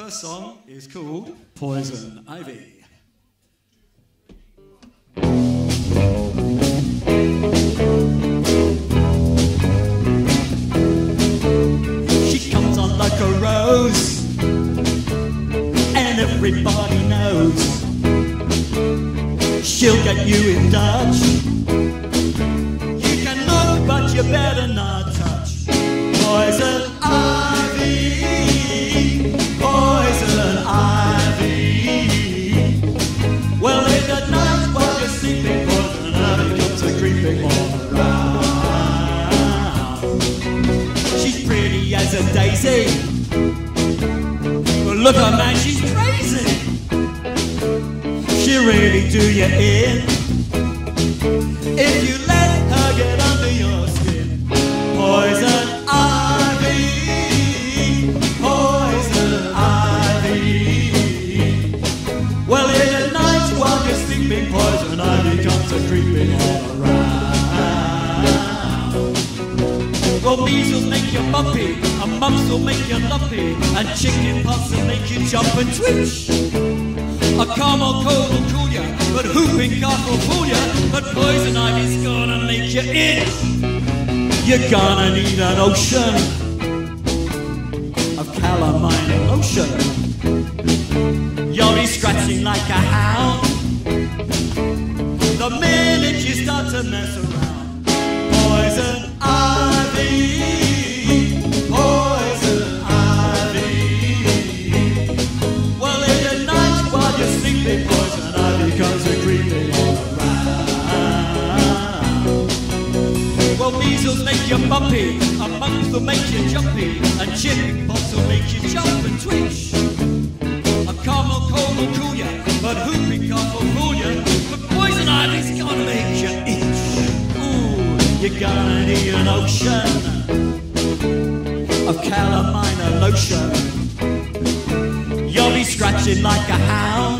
First song is called Poison Ivy. She comes on like a rose, and everybody knows she'll get you in Dutch. You can look, but you better not touch. Poison a daisy. But look at man, she's crazy. She really do you in if you let her get under your skin. Poison ivy, poison ivy. Well, in the night while you're sleeping, poison ivy comes a creeping all around. Well, measles make you bumpy, mumps will make you lumpy, and chicken pox will make you jump and twitch. A caramel cold will cool you, but whooping cough will fool you, but poison ivy's gonna make you itch. You're gonna need an ocean of calamine lotion. You'll be scratching like a hound the minute you start to mess around. Poison ivy, Well, measles make you bumpy, and mumps will make you jumpy, chicken pox will make you jump and twitch. A caramel cold will cool ya, but whooping cough will fool ya. But poison ivy's gonna make you itch. Ooh, you're gonna need an ocean of calamine lotion. You'll be scratching like a hound.